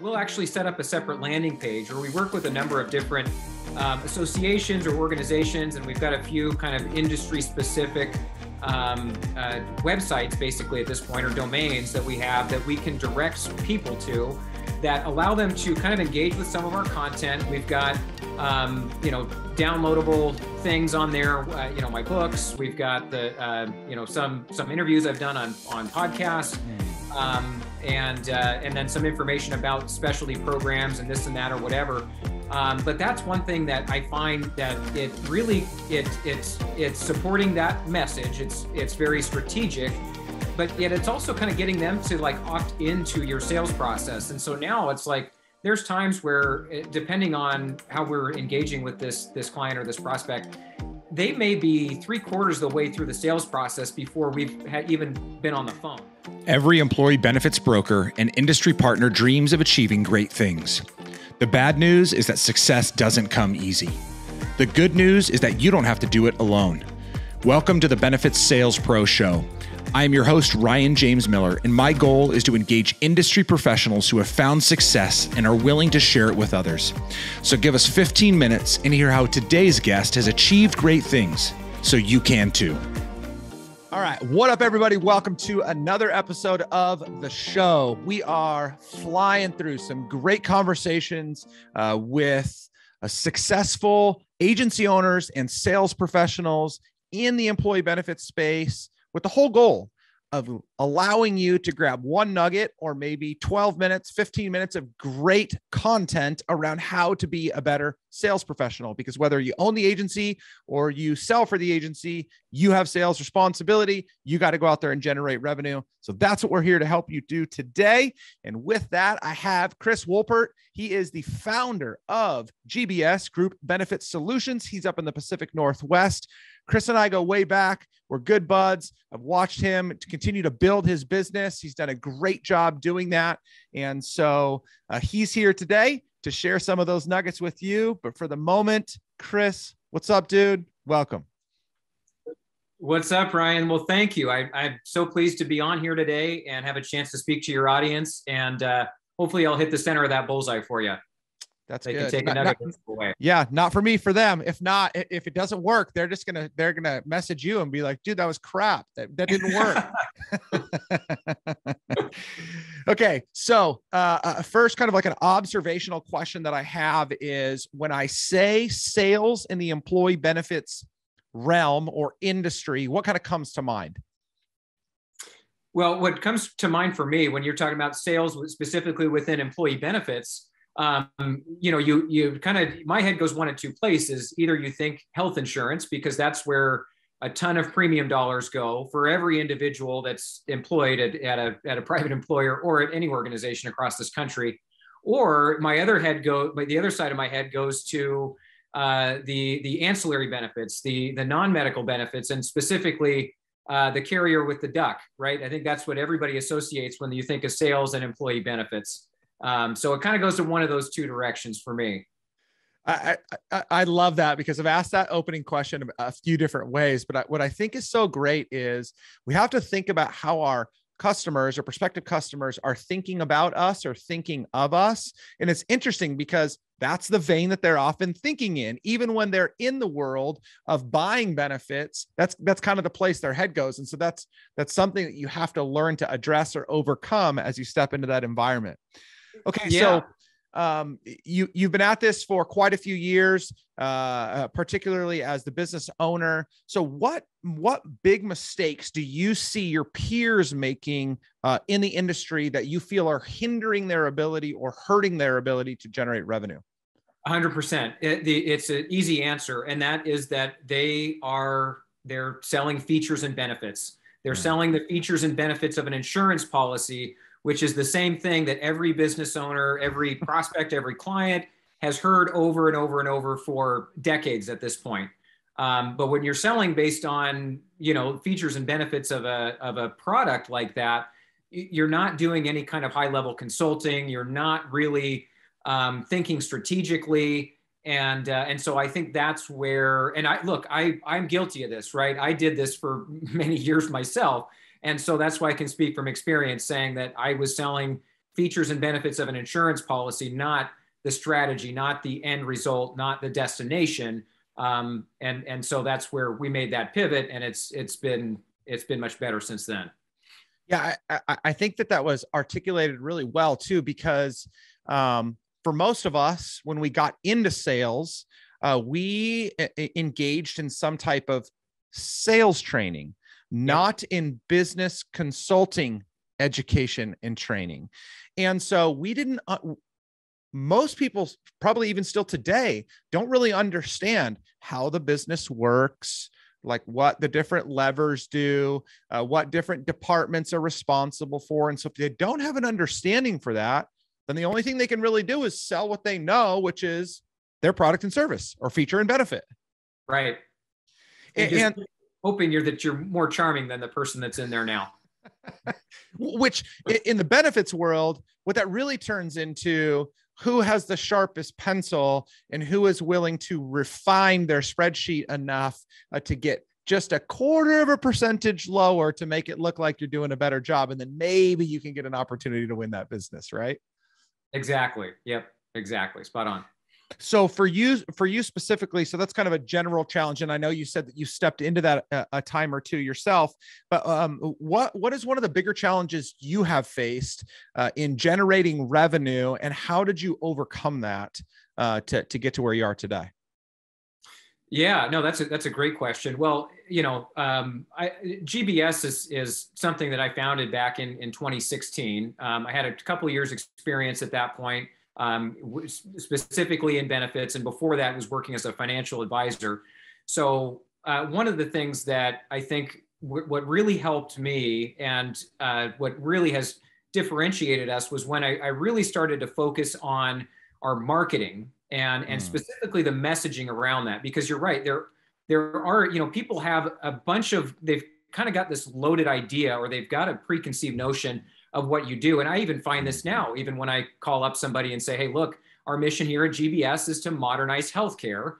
we'll actually set up a separate landing page, where we work with a number of different um, associations or organizations, and we've got a few kind of industry specific um, uh, websites basically at this point or domains that we have that we can direct people to that allow them to kind of engage with some of our content. We've got um, you know downloadable things on there. Uh, you know my books. We've got the uh, you know some some interviews I've done on on podcasts. Um, and uh, and then some information about specialty programs and this and that or whatever. Um, but that's one thing that I find that it really it it's it's supporting that message. It's it's very strategic, but yet it's also kind of getting them to like opt into your sales process. And so now it's like there's times where eh, depending on how we're engaging with this this client or this prospect they may be three quarters of the way through the sales process before we've even been on the phone. Every employee benefits broker and industry partner dreams of achieving great things. The bad news is that success doesn't come easy. The good news is that you don't have to do it alone. Welcome to the Benefits Sales Pro Show. I am your host, Ryan James Miller, and my goal is to engage industry professionals who have found success and are willing to share it with others. So give us 15 minutes and hear how today's guest has achieved great things so you can too. All right. What up, everybody? Welcome to another episode of the show. We are flying through some great conversations uh, with uh, successful agency owners and sales professionals in the employee benefits space with the whole goal of allowing you to grab one nugget or maybe 12 minutes, 15 minutes of great content around how to be a better sales professional. Because whether you own the agency or you sell for the agency, you have sales responsibility. You got to go out there and generate revenue. So that's what we're here to help you do today. And with that, I have Chris Wolpert. He is the founder of GBS Group Benefit Solutions. He's up in the Pacific Northwest. Chris and I go way back. We're good buds. I've watched him to continue to build his business. He's done a great job doing that. And so uh, he's here today to share some of those nuggets with you. But for the moment, Chris, what's up, dude? Welcome. What's up, Ryan? Well, thank you. I, am so pleased to be on here today and have a chance to speak to your audience. And uh, hopefully, I'll hit the center of that bullseye for you. That's they good. Can take not. Yeah, not for me, for them. If not, if it doesn't work, they're just gonna they're gonna message you and be like, "Dude, that was crap. That that didn't work." okay, so uh, uh, first, kind of like an observational question that I have is when I say sales in the employee benefits realm or industry, what kind of comes to mind? Well, what comes to mind for me when you're talking about sales specifically within employee benefits um, you know, you you kind of my head goes one of two places. Either you think health insurance because that's where a ton of premium dollars go for every individual that's employed at, at a at a private employer or at any organization across this country. Or my other head go, but the other side of my head goes to uh, the the ancillary benefits, the the non medical benefits, and specifically uh, the carrier with the duck, right? I think that's what everybody associates when you think of sales and employee benefits. Um, so it kind of goes to one of those two directions for me. I, I, I love that because I've asked that opening question a few different ways. But I, what I think is so great is we have to think about how our customers or prospective customers are thinking about us or thinking of us. And it's interesting because that's the vein that they're often thinking in even when they're in the world of buying benefits that's that's kind of the place their head goes and so that's that's something that you have to learn to address or overcome as you step into that environment Okay, yeah. so um, you you've been at this for quite a few years, uh, uh, particularly as the business owner. So what what big mistakes do you see your peers making uh, in the industry that you feel are hindering their ability or hurting their ability to generate revenue? 100%. It, the, it's an easy answer, and that is that they are they're selling features and benefits. They're mm-hmm. selling the features and benefits of an insurance policy which is the same thing that every business owner, every prospect, every client has heard over and over and over for decades at this point. Um, but when you're selling based on you know features and benefits of a of a product like that, you're not doing any kind of high level consulting. You're not really um, thinking strategically, and uh, and so I think that's where. And I look, I I'm guilty of this, right? I did this for many years myself and so that's why I can speak from experience saying that I was selling features and benefits of an insurance policy, not the strategy, not the end result, not the destination. Um, and and so that's where we made that pivot, and it's it's been it's been much better since then. Yeah, I, I think that that was articulated really well too, because um, for most of us, when we got into sales, uh, we engaged in some type of sales training, not in business consulting education and training. And so we didn't, uh, most people, probably even still today, don't really understand how the business works, like what the different levers do, uh, what different departments are responsible for. And so if they don't have an understanding for that, then the only thing they can really do is sell what they know, which is their product and service or feature and benefit. Right. And, and hoping you're that you're more charming than the person that's in there now. which in the benefits world, what that really turns into who has the sharpest pencil and who is willing to refine their spreadsheet enough uh, to get just a quarter of a percentage lower to make it look like you're doing a better job. And then maybe you can get an opportunity to win that business, right? Exactly. Yep. Exactly. Spot on so for you for you specifically so that's kind of a general challenge and i know you said that you stepped into that a, a time or two yourself but um, what what is one of the bigger challenges you have faced uh, in generating revenue and how did you overcome that uh, to, to get to where you are today yeah, no, that's a that's a great question. Well, you know, um, I, GBS is is something that I founded back in in 2016. Um, I had a couple years experience at that point um, specifically in benefits. And before that was working as a financial advisor. So uh, one of the things that I think w- what really helped me and uh, what really has differentiated us was when I, I, really started to focus on our marketing and and mm. specifically the messaging around that because you're right there there are you know people have a bunch of they've kind of got this loaded idea or they've got a preconceived notion of what you do. And I even find this now, even when I call up somebody and say, hey, look, our mission here at GBS is to modernize healthcare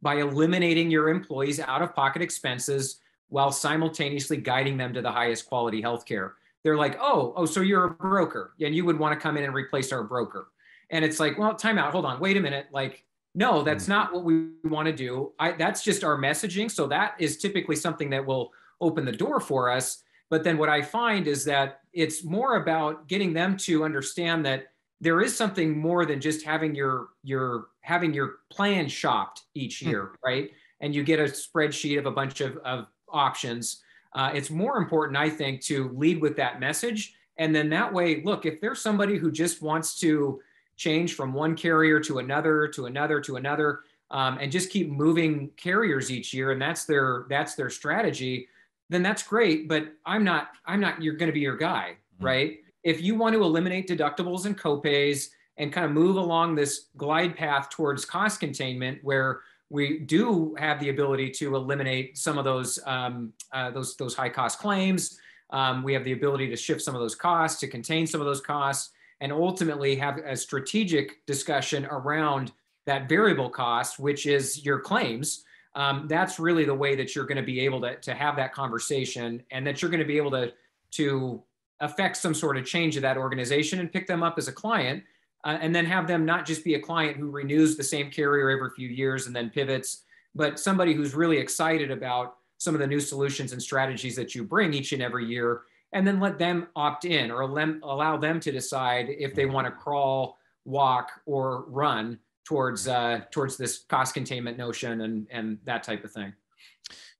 by eliminating your employees' out of pocket expenses while simultaneously guiding them to the highest quality healthcare. They're like, oh, oh, so you're a broker and you would want to come in and replace our broker. And it's like, well, time out, hold on, wait a minute. Like, no, that's not what we want to do. I, that's just our messaging. So that is typically something that will open the door for us. But then what I find is that it's more about getting them to understand that there is something more than just having your your having your plan shopped each hmm. year, right? And you get a spreadsheet of a bunch of, of options. Uh, it's more important, I think, to lead with that message. And then that way, look, if there's somebody who just wants to change from one carrier to another, to another, to another, um, and just keep moving carriers each year, and that's their that's their strategy then that's great. But I'm not, I'm not, you're going to be your guy, mm-hmm. right? If you want to eliminate deductibles and copays and kind of move along this glide path towards cost containment where we do have the ability to eliminate some of those um, uh, those those high cost claims. Um, we have the ability to shift some of those costs, to contain some of those costs, and ultimately have a strategic discussion around that variable cost, which is your claims, um, that's really the way that you're going to be able to, to have that conversation and that you're going to be able to to affect some sort of change of that organization and pick them up as a client uh, and then have them not just be a client who renews the same carrier every few years and then pivots but somebody who's really excited about some of the new solutions and strategies that you bring each and every year and then let them opt in or allow them to decide if they want to crawl walk or run towards uh, towards this cost containment notion and and that type of thing.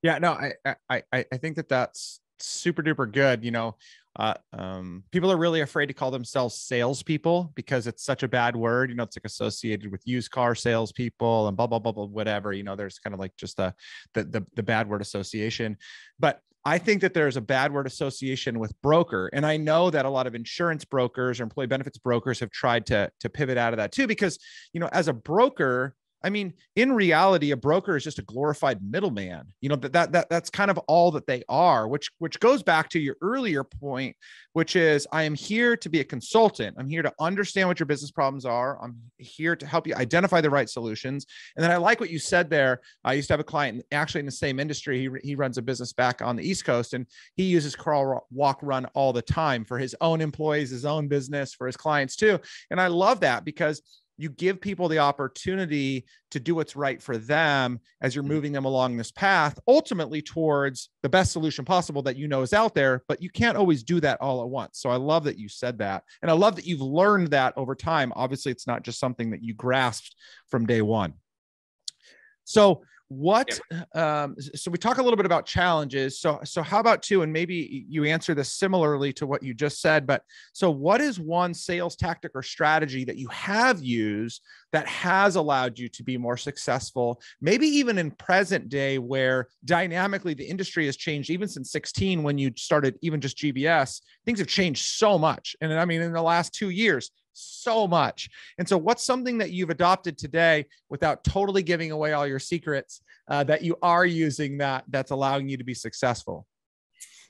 Yeah, no, I I I think that that's super duper good. You know, uh, um, people are really afraid to call themselves salespeople because it's such a bad word. You know, it's like associated with used car salespeople and blah blah blah blah whatever. You know, there's kind of like just a the the, the bad word association. But I think that there's a bad word association with broker. And I know that a lot of insurance brokers or employee benefits brokers have tried to, to pivot out of that too, because, you know, as a broker, I mean, in reality, a broker is just a glorified middleman. You know that that, that that's kind of all that they are. Which which goes back to your earlier point, which is I am here to be a consultant. I'm here to understand what your business problems are. I'm here to help you identify the right solutions. And then I like what you said there. I used to have a client actually in the same industry. He he runs a business back on the East Coast, and he uses crawl, walk, run all the time for his own employees, his own business, for his clients too. And I love that because you give people the opportunity to do what's right for them as you're mm. moving them along this path ultimately towards the best solution possible that you know is out there but you can't always do that all at once. So i love that you said that. And i love that you've learned that over time. Obviously it's not just something that you grasped from day one. So what um, so we talk a little bit about challenges. So so how about two? And maybe you answer this similarly to what you just said but so what is one sales tactic or strategy that you have used that has allowed you to be more successful maybe even in present day where dynamically the industry has changed even since 16 when you started even just gbs things have changed so much. And i mean in the last two years so much. And so, what's something that you've adopted today without totally giving away all your secrets uh, that you are using that that's allowing you to be successful?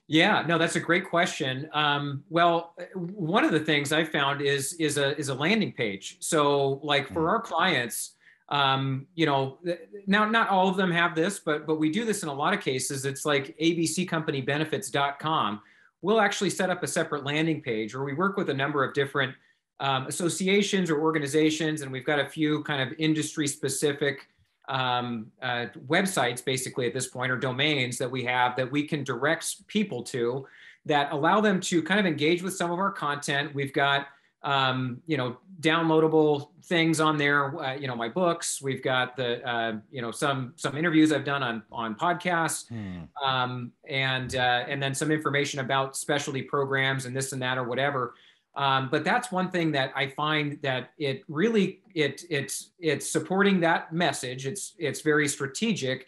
Yeah, no, that's a great question. Um, well, one of the things I found is is a is a landing page. So, like for mm. our clients, um, you know, now not all of them have this, but but we do this in a lot of cases. It's like abccompanybenefits.com. We'll actually set up a separate landing page, or we work with a number of different um, associations or organizations, and we've got a few kind of industry specific um, uh, websites basically at this point or domains that we have that we can direct people to that allow them to kind of engage with some of our content. We've got um, you know downloadable things on there. Uh, you know my books. We've got the uh, you know some some interviews I've done on on podcasts, hmm. um, and uh, and then some information about specialty programs and this and that or whatever. Um, but that's one thing that I find that it really it it's it's supporting that message. It's it's very strategic,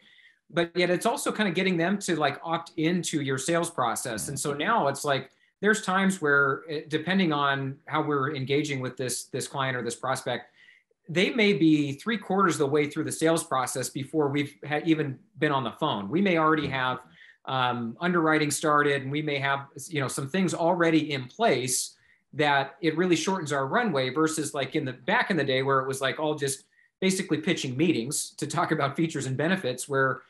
but yet it's also kind of getting them to like opt into your sales process. And so now it's like there's times where eh, depending on how we're engaging with this this client or this prospect, they may be three quarters of the way through the sales process before we've even been on the phone. We may already have um, underwriting started, and we may have you know some things already in place that it really shortens our runway versus like in the back in the day where it was like all just basically pitching meetings to talk about features and benefits where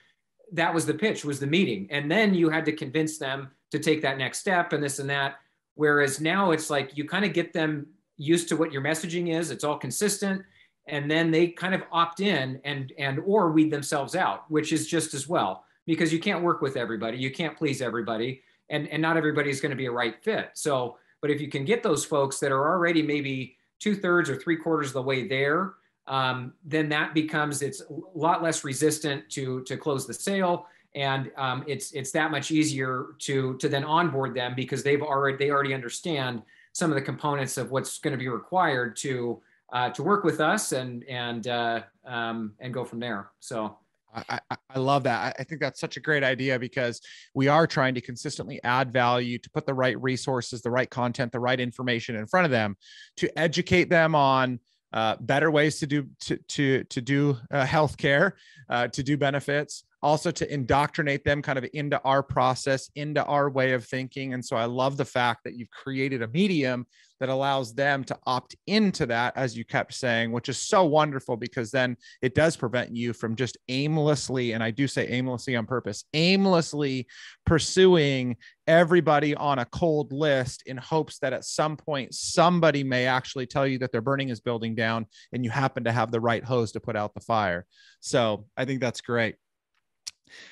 that was the pitch was the meeting. And then you had to convince them to take that next step and this and that. Whereas now it's like you kind of get them used to what your messaging is it's all consistent and then they kind of opt in and and or weed themselves out which is just as well because you can't work with everybody you can't please everybody and and not everybody's going to be a right fit. So but if you can get those folks that are already maybe two thirds or three quarters of the way there, um, then that becomes it's a lot less resistant to to close the sale, and um, it's it's that much easier to to then onboard them because they've already they already understand some of the components of what's going to be required to uh, to work with us and and uh, um, and go from there. So I, I, love that. I think that's such a great idea because we are trying to consistently add value to put the right resources, the right content, the right information in front of them to educate them on uh, better ways to do to to to do uh, healthcare, uh, to do benefits, also to indoctrinate them kind of into our process, into our way of thinking. And so I love the fact that you've created a medium that allows them to opt into that, as you kept saying, which is so wonderful because then it does prevent you from just aimlessly, and I do say aimlessly on purpose, aimlessly pursuing everybody on a cold list in hopes that at some point somebody may actually tell you that their burning is building down and you happen to have the right hose to put out the fire. So I think that's great.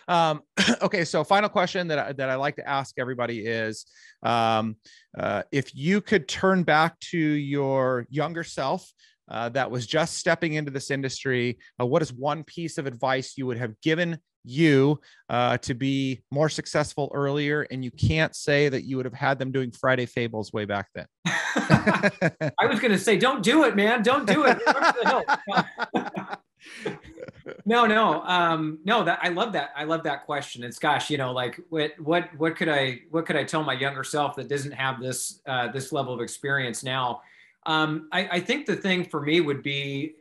Um, okay, so final question that I, that I like to ask everybody is, um, uh, if you could turn back to your younger self uh, that was just stepping into this industry, uh, what is one piece of advice you would have given you uh, to be more successful earlier? And you can't say that you would have had them doing Friday Fables way back then. I was going to say, don't do it, man. Don't do it. no, no, um, no. That I love that. I love that question. It's gosh, you know, like what, what, what could I, what could I tell my younger self that doesn't have this, uh, this level of experience now? Um, I, I think the thing for me would be,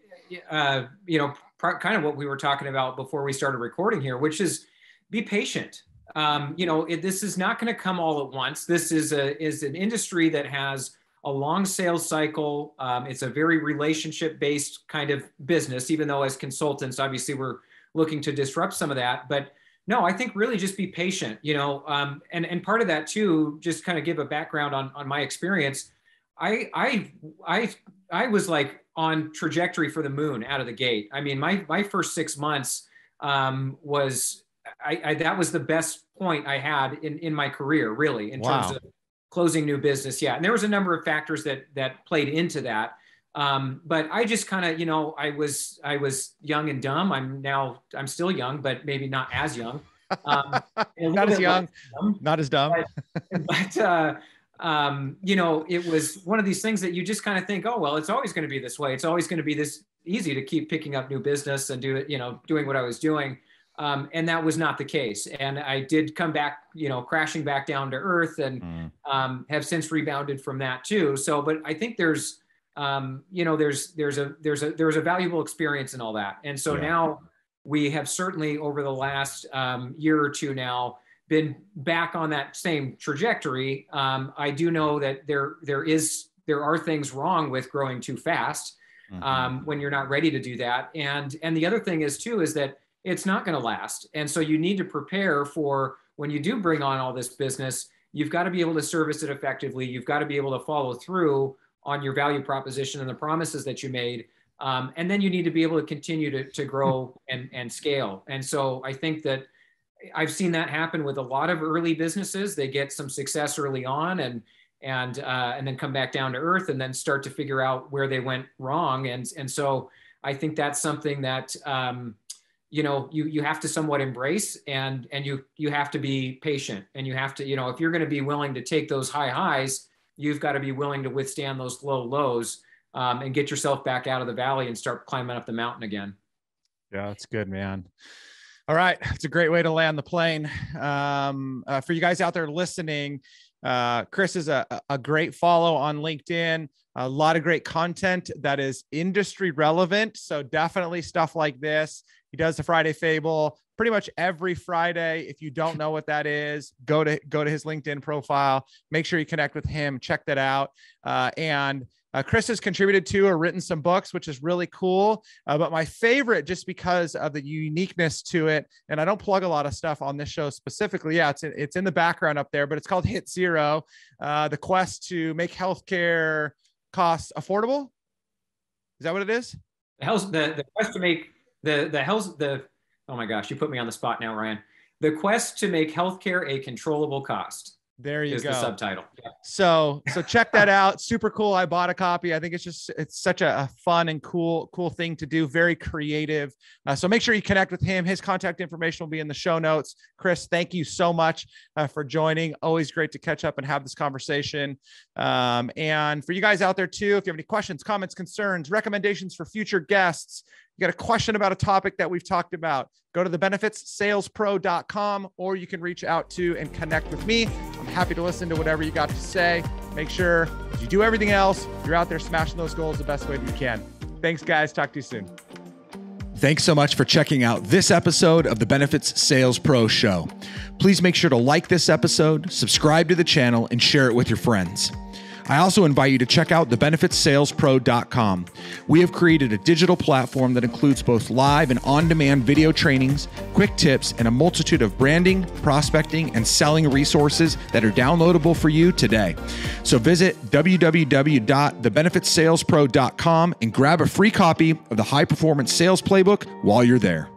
uh, you know, kind of what we were talking about before we started recording here, which is be patient. Um, you know, it, this is not going to come all at once. This is a is an industry that has a long sales cycle. Um, it's a very relationship based kind of business, even though as consultants, obviously we're looking to disrupt some of that. But no, I think really just be patient, you know, um, and, and part of that too, just kind of give a background on, on my experience. I, I, I, I was like on trajectory for the moon out of the gate. I mean, my, my first six months um, was, I, I, that was the best point I had in, in my career, really, in wow. terms of closing new business. Yeah. And there was a number of factors that, that played into that. Um, but I just kind of, you know, I was, I was young and dumb. I'm now, I'm still young, but maybe not as young. Um, not as young, dumb, not as dumb. But, but uh, um, you know, it was one of these things that you just kind of think, oh, well, it's always going to be this way. It's always going to be this easy to keep picking up new business and do it, you know, doing what I was doing. Um, and that was not the case. And I did come back, you know, crashing back down to earth and mm. um, have since rebounded from that too. So, but I think there's, um, you know, there's there's a there's a there's a valuable experience in all that. And so yeah. now we have certainly over the last um, year or two now been back on that same trajectory. Um, I do know that there there is there are things wrong with growing too fast mm-hmm. um, when you're not ready to do that. And and the other thing is too is that it's not going to last. And so you need to prepare for when you do bring on all this business. You've got to be able to service it effectively. You've got to be able to follow through on your value proposition and the promises that you made. Um, and then you need to be able to continue to, to grow and, and scale. And so I think that I've seen that happen with a lot of early businesses. They get some success early on and and uh, and then come back down to earth and then start to figure out where they went wrong. And and so I think that's something that um, you know you you have to somewhat embrace and and you you have to be patient and you have to you know if you're going to be willing to take those high highs you've got to be willing to withstand those low lows um, and get yourself back out of the valley and start climbing up the mountain again. Yeah, that's good, man. All right, it's a great way to land the plane. Um, uh, for you guys out there listening, uh, Chris is a, a great follow on LinkedIn. A lot of great content that is industry relevant. So definitely stuff like this. He does the Friday Fable pretty much every Friday. If you don't know what that is, go to go to his LinkedIn profile. Make sure you connect with him. Check that out. Uh, and uh, Chris has contributed to or written some books, which is really cool. Uh, but my favorite, just because of the uniqueness to it, and I don't plug a lot of stuff on this show specifically. Yeah, it's in, it's in the background up there, but it's called Hit Zero: uh, The Quest to Make Healthcare Costs Affordable. Is that what it is? The health, the, the quest to make the the health the oh my gosh, you put me on the spot now, Ryan. The quest to make healthcare a controllable cost. There you is go. The subtitle. Yeah. So so check that out. Super cool. I bought a copy. I think it's just it's such a, a fun and cool cool thing to do. Very creative. Uh, so make sure you connect with him. His contact information will be in the show notes. Chris, thank you so much uh, for joining. Always great to catch up and have this conversation. Um, and for you guys out there too, if you have any questions, comments, concerns, recommendations for future guests, you got a question about a topic that we've talked about, go to the benefitssalespro.com or you can reach out to and connect with me. Happy to listen to whatever you got to say. Make sure you do everything else, you're out there smashing those goals the best way that you can. Thanks, guys. Talk to you soon. Thanks so much for checking out this episode of the Benefits Sales Pro Show. Please make sure to like this episode, subscribe to the channel, and share it with your friends. I also invite you to check out thebenefitsalespro.com. We have created a digital platform that includes both live and on demand video trainings, quick tips, and a multitude of branding, prospecting, and selling resources that are downloadable for you today. So visit www.thebenefitsalespro.com and grab a free copy of the High Performance Sales Playbook while you're there.